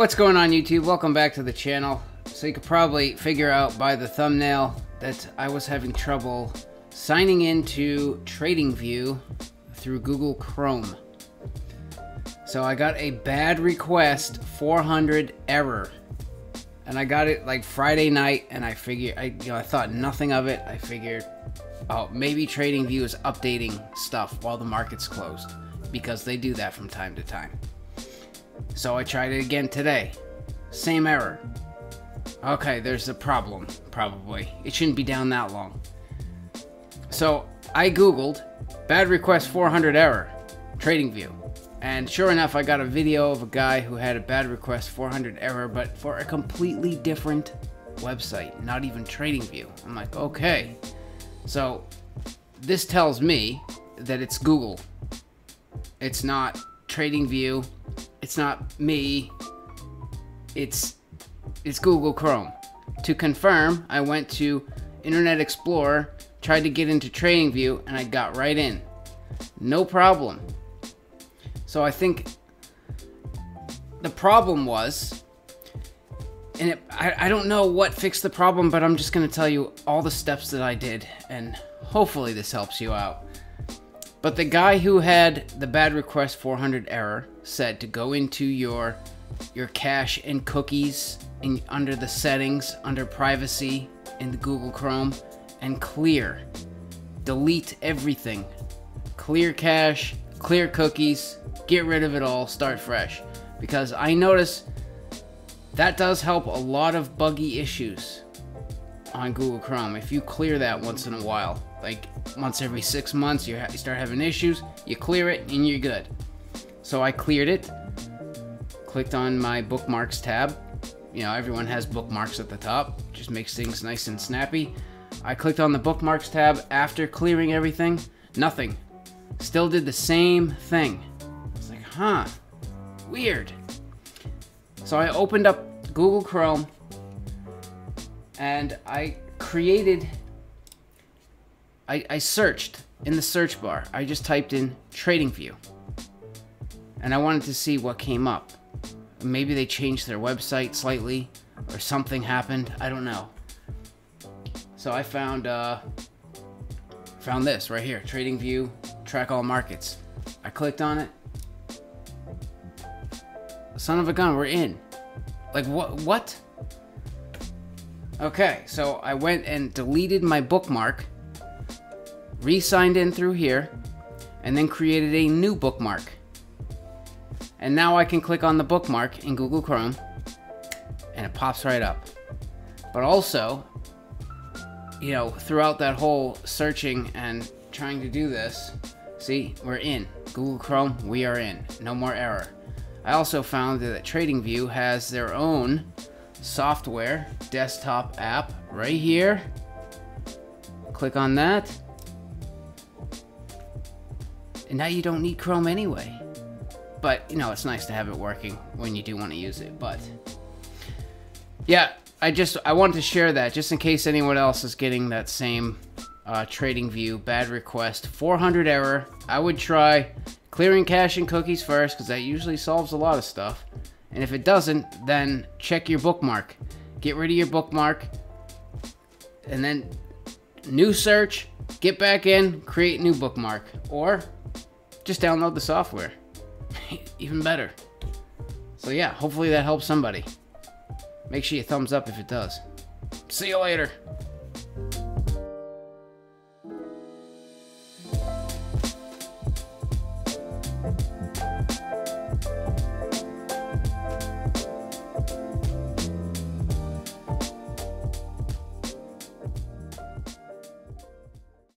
What's going on YouTube? Welcome back to the channel. So you could probably figure out by the thumbnail that I was having trouble signing into TradingView through Google Chrome. So I got a bad request 400 error. And I got it like Friday night and I figured I you know I thought nothing of it. I figured oh maybe TradingView is updating stuff while the market's closed because they do that from time to time. So I tried it again today. Same error. Okay, there's a problem, probably. It shouldn't be down that long. So I googled bad request 400 error, TradingView. And sure enough, I got a video of a guy who had a bad request 400 error, but for a completely different website, not even TradingView. I'm like, okay. So this tells me that it's Google. It's not TradingView. It's not me. It's it's Google Chrome. To confirm, I went to Internet Explorer, tried to get into Trading View, and I got right in. No problem. So I think the problem was, and it, I, I don't know what fixed the problem, but I'm just going to tell you all the steps that I did, and hopefully this helps you out. But the guy who had the bad request 400 error said to go into your your cache and cookies in, under the settings under privacy in the Google Chrome and clear. Delete everything. Clear cache clear cookies get rid of it all start fresh. Because I notice that does help a lot of buggy issues on Google Chrome if you clear that once in a while. Like once every six months you, start having issues you clear it and you're good. So I cleared it clicked on my bookmarks tab. You know everyone has bookmarks at the top just makes things nice and snappy. I clicked on the bookmarks tab after clearing everything nothing. Still did the same thing. It's like huh weird. So I opened up Google Chrome and I created I, I searched in the search bar. I just typed in TradingView. And I wanted to see what came up. Maybe they changed their website slightly or something happened. I don't know. So I found uh, found this right here, TradingView, track all markets. I clicked on it. Son of a gun, we're in. Like what what? Okay, so I went and deleted my bookmark re-signed in through here, and then created a new bookmark. And now I can click on the bookmark in Google Chrome, and it pops right up. But also, you know, throughout that whole searching and trying to do this, see, we're in. Google Chrome, we are in. No more error. I also found that TradingView has their own software desktop app right here. Click on that and now you don't need Chrome anyway. But, you know, it's nice to have it working when you do want to use it. But, yeah, I just, I wanted to share that just in case anyone else is getting that same uh, TradingView bad request. 400 error. I would try clearing cache and cookies first because that usually solves a lot of stuff. And if it doesn't, then check your bookmark. Get rid of your bookmark. And then new search, get back in, create new bookmark. Or just download the software. Even better. So yeah, hopefully that helps somebody. Make sure you thumbs up if it does. See you later.